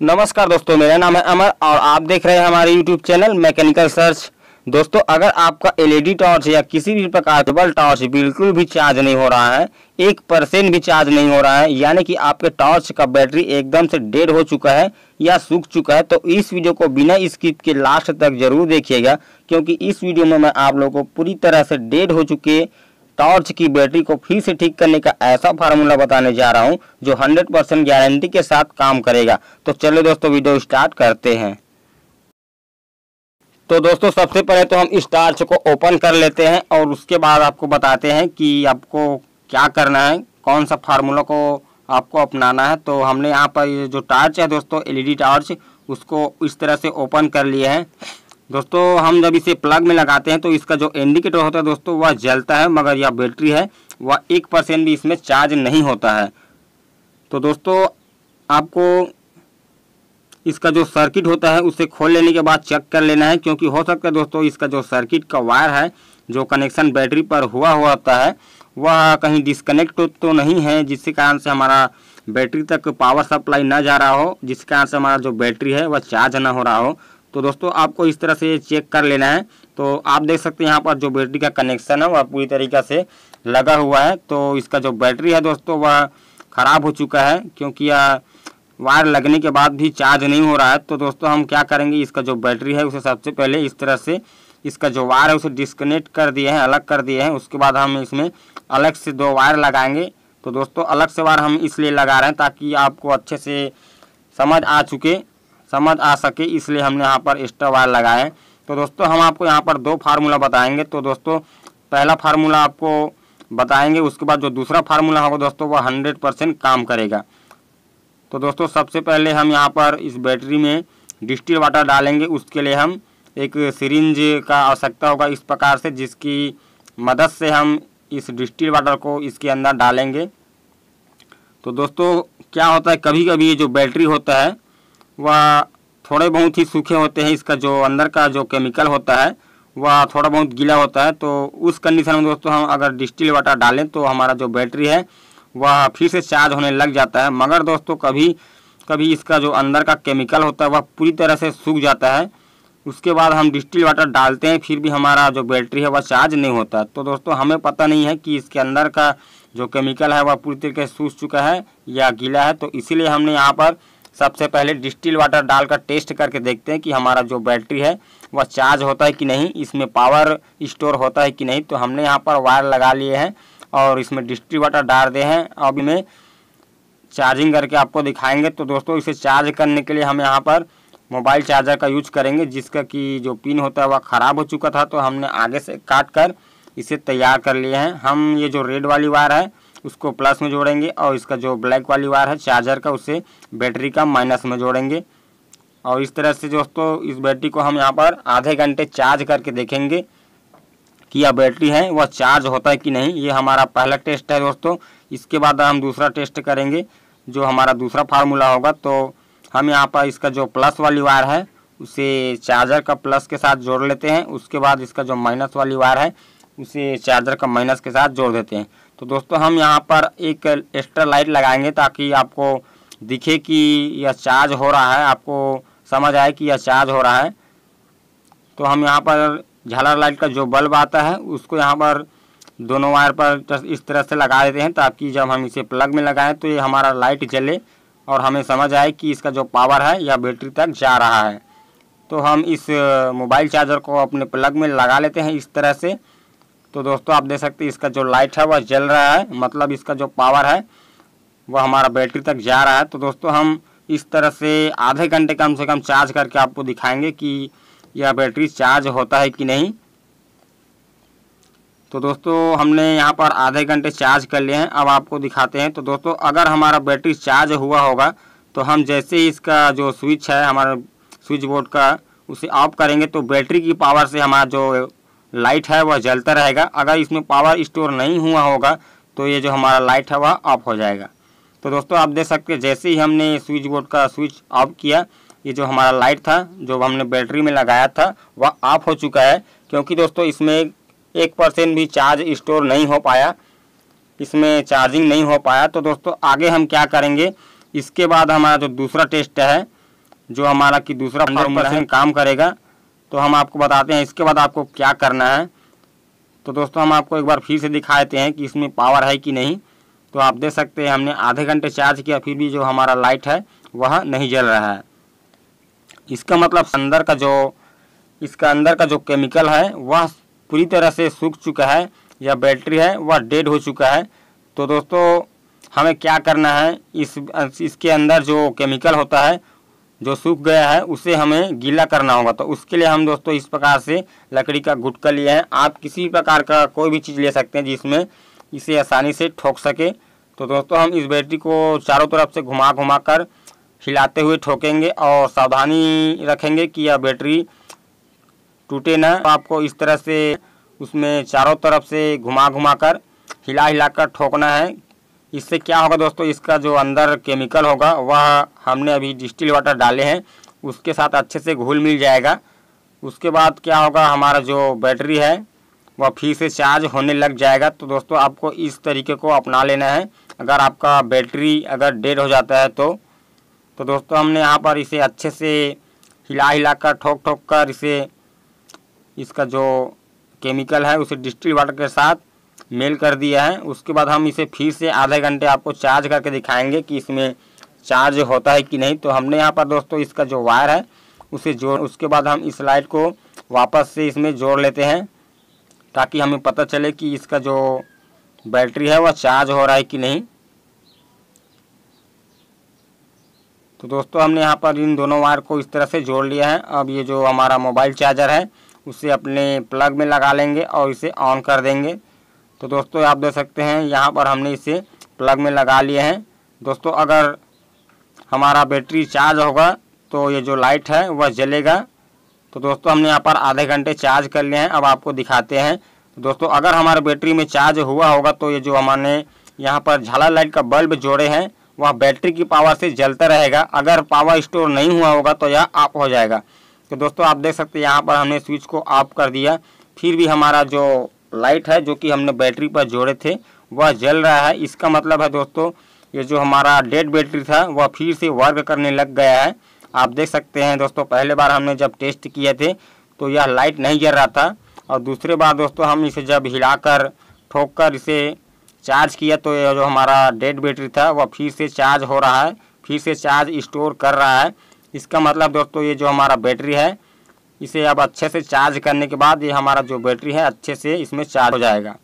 नमस्कार दोस्तों, मेरा नाम है अमर और आप देख रहे हैं हमारे यूट्यूब चैनल मैकेनिकल सर्च दोस्तों, अगर आपका एलईडी टॉर्च या किसी भी प्रकार का बल्ब टॉर्च बिल्कुल भी चार्ज नहीं हो रहा है, एक परसेंट भी चार्ज नहीं हो रहा है, यानी कि आपके टॉर्च का बैटरी एकदम से डेड हो चुका है या सूख चुका है तो इस वीडियो को बिना स्किप के लास्ट तक ज़रूर देखिएगा, क्योंकि इस वीडियो में मैं आप लोगों को पूरी तरह से डेड हो चुके टॉर्च की बैटरी को फिर से ठीक करने का ऐसा फार्मूला बताने जा रहा हूँ, जो 100 परसेंट गारंटी के साथ काम करेगा। तो चलो दोस्तों वीडियो स्टार्ट करते हैं। तो दोस्तों, सबसे पहले तो हम इस टॉर्च को ओपन कर लेते हैं और उसके बाद आपको बताते हैं कि आपको क्या करना है, कौन सा फार्मूला को आपको अपनाना है। तो हमने यहाँ पर जो टार्च है दोस्तों एलईडी टॉर्च, उसको इस तरह से ओपन कर लिए हैं। दोस्तों, हम जब इसे प्लग में लगाते हैं तो इसका जो इंडिकेटर होता है दोस्तों, वह जलता है, मगर यह बैटरी है, वह एक परसेंट भी इसमें चार्ज नहीं होता है। तो दोस्तों, आपको इसका जो सर्किट होता है, उसे खोल लेने के बाद चेक कर लेना है, क्योंकि हो सकता है दोस्तों, इसका जो सर्किट का वायर है, जो कनेक्शन बैटरी पर हुआ हुआ होता है, वह कहीं डिस्कनेक्ट तो नहीं है, जिसके कारण से हमारा बैटरी तक पावर सप्लाई ना जा रहा हो, जिसके कारण से हमारा जो बैटरी है, वह चार्ज ना हो रहा हो। तो दोस्तों, आपको इस तरह से चेक कर लेना है। तो आप देख सकते हैं यहाँ पर जो बैटरी का कनेक्शन है, वह पूरी तरीके से लगा हुआ है। तो इसका जो बैटरी है दोस्तों, वह ख़राब हो चुका है, क्योंकि वायर लगने के बाद भी चार्ज नहीं हो रहा है। तो दोस्तों, हम क्या करेंगे, इसका जो बैटरी है, उसे सबसे पहले इस तरह से, इसका जो वायर है, उसे डिस्कनेक्ट कर दिए हैं, अलग कर दिए हैं। उसके बाद हम इसमें अलग से दो वायर लगाएँगे। तो दोस्तों, अलग से वायर हम इसलिए लगा रहे हैं ताकि आपको अच्छे से समझ आ चुके। समझ आ सके, इसलिए हमने यहाँ पर एक्स्ट्रा वायर लगाए। तो दोस्तों, हम आपको यहाँ पर दो फार्मूला बताएँगे। तो दोस्तों, पहला फार्मूला आपको बताएँगे, उसके बाद जो दूसरा फार्मूला होगा दोस्तों वह हंड्रेड परसेंट काम करेगा। तो दोस्तों, सबसे पहले हम यहाँ पर इस बैटरी में डिस्टिल वाटर डालेंगे। उसके लिए हम एक सिरिंज का आवश्यकता होगा इस प्रकार से, जिसकी मदद से हम इस डिस्टिल वाटर को इसके अंदर डालेंगे। तो दोस्तों, क्या होता है? कभी कभी ये जो बैटरी होता है वह थोड़े बहुत ही सूखे होते हैं, इसका जो अंदर का जो केमिकल होता है, वह थोड़ा बहुत गीला होता है तो उस कंडीशन में दोस्तों हम अगर डिस्टिल वाटर डालें तो हमारा जो बैटरी है, वह फिर से चार्ज होने लग जाता है। मगर दोस्तों कभी कभी इसका जो अंदर का केमिकल होता है, वह पूरी तरह से सूख जाता है। उसके बाद हम डिस्टिल वाटर डालते हैं, फिर भी हमारा जो बैटरी है, वह चार्ज नहीं होता। तो दोस्तों हमें पता नहीं है कि इसके अंदर का जो केमिकल है, वह पूरी तरीके से सूख चुका है या गीला है तो इसीलिए हमने यहाँ पर सबसे पहले डिस्टिल वाटर डालकर टेस्ट करके देखते हैं कि हमारा जो बैटरी है, वह चार्ज होता है कि नहीं, इसमें पावर स्टोर होता है कि नहीं। तो हमने यहाँ पर वायर लगा लिए हैं और इसमें डिस्टिल वाटर डाल दे हैं। अब में चार्जिंग करके आपको दिखाएँगे। तो दोस्तों, इसे चार्ज करने के लिए हम यहाँ पर मोबाइल चार्जर का यूज़ करेंगे, जिसका कि जो पिन होता है, वह ख़राब हो चुका था। तो हमने आगे से काट कर इसे तैयार कर लिए हैं। हम ये जो रेड वाली वायर है उसको प्लस में जोड़ेंगे और इसका जो ब्लैक वाली वायर है, चार्जर का, उसे बैटरी का माइनस में जोड़ेंगे। और इस तरह से दोस्तों, इस बैटरी को हम यहाँ पर आधे घंटे चार्ज करके देखेंगे कि यह बैटरी है, वह चार्ज होता है कि नहीं। ये हमारा पहला टेस्ट है दोस्तों। इसके बाद हम दूसरा टेस्ट करेंगे, जो हमारा दूसरा फार्मूला होगा। तो हम यहाँ पर इसका जो प्लस वाली वायर है, उसे चार्जर का प्लस के साथ जोड़ लेते हैं। उसके बाद इसका जो माइनस वाली वायर है, उसे चार्जर का माइनस के साथ जोड़ देते हैं। तो दोस्तों, हम यहाँ पर एक एक्स्ट्रा लाइट लगाएँगे ताकि आपको दिखे कि यह चार्ज हो रहा है। आपको समझ आए कि यह चार्ज हो रहा है। तो हम यहाँ पर झालर लाइट का जो बल्ब आता है, उसको यहाँ पर दोनों वायर पर इस तरह से लगा देते हैं ताकि जब हम इसे प्लग में लगाएँ तो ये हमारा लाइट जले और हमें समझ आए कि इसका जो पावर है, यह बैटरी तक जा रहा है। तो हम इस मोबाइल चार्जर को अपने प्लग में लगा लेते हैं इस तरह से। तो दोस्तों, आप देख सकते हैं, इसका जो लाइट है, वह जल रहा है। मतलब इसका जो पावर है, वह हमारा बैटरी तक जा रहा है। तो दोस्तों, हम इस तरह से आधे घंटे कम से कम चार्ज करके आपको दिखाएँगे कि यह बैटरी चार्ज होता है कि नहीं। तो दोस्तों, हमने यहाँ पर आधे घंटे चार्ज कर लिए हैं। अब आपको दिखाते हैं। तो दोस्तों, अगर हमारा बैटरी चार्ज हुआ होगा तो हम जैसे ही इसका जो स्विच है, हमारा स्विच बोर्ड का, उसे ऑफ़ करेंगे तो बैटरी की पावर से हमारा जो लाइट है वह जलता रहेगा। अगर इसमें पावर स्टोर नहीं हुआ होगा तो ये जो हमारा लाइट है वह ऑफ़ हो जाएगा। तो दोस्तों आप देख सकते हैं जैसे ही हमने स्विच बोर्ड का स्विच ऑफ़ किया ये जो हमारा लाइट था जो हमने बैटरी में लगाया था वह ऑफ़ हो चुका है। क्योंकि दोस्तों इसमें एक परसेंट भी चार्ज स्टोर नहीं हो पाया इसमें चार्जिंग नहीं हो पाया। तो दोस्तों आगे हम क्या करेंगे? इसके बाद हमारा जो दूसरा टेस्ट है जो हमारा कि दूसरा फार्मूला काम करेगा। तो हम आपको बताते हैं, इसके बाद आपको क्या करना है। तो दोस्तों, हम आपको एक बार फिर से दिखा देते हैं कि इसमें पावर है कि नहीं। तो आप देख सकते हैं, हमने आधे घंटे चार्ज किया, फिर भी जो हमारा लाइट है, वह नहीं जल रहा है। इसका मतलब अंदर का जो, इसका अंदर का जो केमिकल है, वह पूरी तरह से सूख चुका है, या बैटरी है, वह डेड हो चुका है। तो दोस्तों, हमें क्या करना है, इस, इसके अंदर जो केमिकल होता है जो सूख गया है, उसे हमें गीला करना होगा। तो उसके लिए हम दोस्तों इस प्रकार से लकड़ी का गुटका लिए हैं। आप किसी भी प्रकार का कोई भी चीज़ ले सकते हैं जिसमें इसे आसानी से ठोक सके। तो दोस्तों हम इस बैटरी को चारों तरफ़ से घुमा घुमा कर हिलाते हुए ठोकेंगे और सावधानी रखेंगे कि यह बैटरी टूटे ना। तो आपको इस तरह से उसमें चारों तरफ़ से घुमा घुमा कर हिला हिला कर ठोकना है। इससे क्या होगा दोस्तों, इसका जो अंदर केमिकल होगा, वह हमने अभी डिस्टिल वाटर डाले हैं, उसके साथ अच्छे से घुल मिल जाएगा। उसके बाद क्या होगा, हमारा जो बैटरी है, वह फिर से चार्ज होने लग जाएगा। तो दोस्तों, आपको इस तरीके को अपना लेना है। अगर आपका बैटरी अगर डेड हो जाता है तो तो दोस्तों, हमने यहाँ पर इसे अच्छे से हिला हिला कर, ठोक ठोक कर इसे, इसका जो केमिकल है, उसे डिस्टिल वाटर के साथ मेल कर दिया है। उसके बाद हम इसे फिर से आधे घंटे आपको चार्ज करके दिखाएँगे कि इसमें चार्ज होता है कि नहीं। तो हमने यहाँ पर दोस्तों इसका जो वायर है, उसे जोड़, उसके बाद हम इस लाइट को वापस से इसमें जोड़ लेते हैं, ताकि हमें पता चले कि इसका जो बैटरी है, वह चार्ज हो रहा है कि नहीं। तो दोस्तों हमने यहाँ पर इन दोनों वायर को इस तरह से जोड़ लिया है। अब ये जो हमारा मोबाइल चार्जर है, उसे अपने प्लग में लगा लेंगे और इसे ऑन कर देंगे। तो दोस्तों, आप देख सकते हैं, यहाँ पर हमने इसे प्लग में लगा लिए हैं। दोस्तों, अगर हमारा बैटरी चार्ज होगा तो ये जो लाइट है, वह जलेगा। तो दोस्तों, हमने यहाँ पर आधे घंटे चार्ज कर लिए हैं। अब आपको दिखाते हैं। तो दोस्तों, अगर हमारे बैटरी में चार्ज हुआ होगा तो ये जो हमने यहाँ पर झाला लाइट का बल्ब जोड़े हैं, वह बैटरी की पावर से जलता रहेगा। अगर पावर स्टोर नहीं हुआ होगा तो यह ऑफ़ हो जाएगा। तो दोस्तों, आप देख सकते हैं, यहाँ पर हमने स्विच को ऑफ़ कर दिया। फिर भी हमारा जो लाइट है जो कि हमने बैटरी पर जोड़े थे, वह जल रहा है। इसका मतलब है दोस्तों, ये जो हमारा डेड बैटरी था, वह फिर से वर्क करने लग गया है। आप देख सकते हैं दोस्तों, पहले बार हमने जब टेस्ट किए थे तो यह लाइट नहीं जल रहा था। और दूसरे बार दोस्तों, हम इसे जब हिलाकर ठोक कर इसे चार्ज किया तो यह जो हमारा डेड बैटरी था, वह फिर से चार्ज हो रहा है, फिर से चार्ज स्टोर कर रहा है। इसका मतलब दोस्तों, ये जो हमारा बैटरी है इसे अब अच्छे से चार्ज करने के बाद ये हमारा जो बैटरी है, अच्छे से इसमें चार्ज हो जाएगा।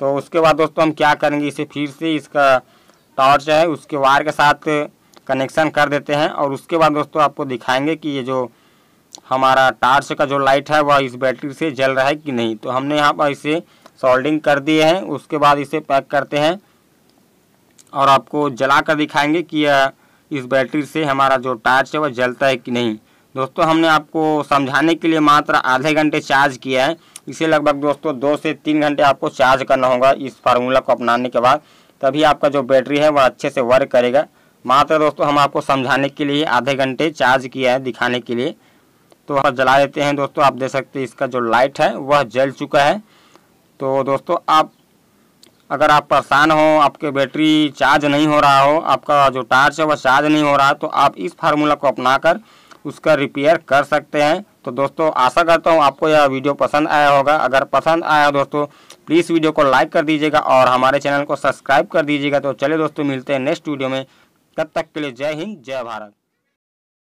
तो उसके बाद दोस्तों हम क्या करेंगे, इसे फिर से इसका टॉर्च है, उसके वायर के साथ कनेक्शन कर देते हैं और उसके बाद दोस्तों आपको दिखाएँगे कि ये जो हमारा टार्च का जो लाइट है, वह इस बैटरी से जल रहा है कि नहीं। तो हमने यहाँ पर इसे सोल्डिंग कर दिए हैं, उसके बाद इसे पैक करते हैं और आपको जला कर दिखाएँगे कि इस बैटरी से हमारा जो टार्च है, वह जलता है कि नहीं। दोस्तों, हमने आपको समझाने के लिए मात्र आधे घंटे चार्ज किया है। इसे लगभग दोस्तों, दो से तीन घंटे आपको चार्ज करना होगा इस फार्मूला को अपनाने के बाद। तभी आपका जो बैटरी है, वह अच्छे से वर्क करेगा। मात्र दोस्तों, हम आपको समझाने के लिए आधे घंटे चार्ज किया है दिखाने के लिए। तो हम जला देते हैं दोस्तों, आप देख सकते हैं इसका जो लाइट है, वह जल चुका है। तो दोस्तों, आप अगर आप परेशान हो, आपके बैटरी चार्ज नहीं हो रहा हो, आपका जो टार्च है, वह चार्ज नहीं हो रहा तो आप इस फार्मूला को अपनाकर उसका रिपेयर कर सकते हैं। तो दोस्तों, आशा करता हूँ आपको यह वीडियो पसंद आया होगा। अगर पसंद आया दोस्तों प्लीज़ वीडियो को लाइक कर दीजिएगा और हमारे चैनल को सब्सक्राइब कर दीजिएगा। तो चले दोस्तों, मिलते हैं नेक्स्ट वीडियो में। तब तक के लिए जय हिंद, जय भारत।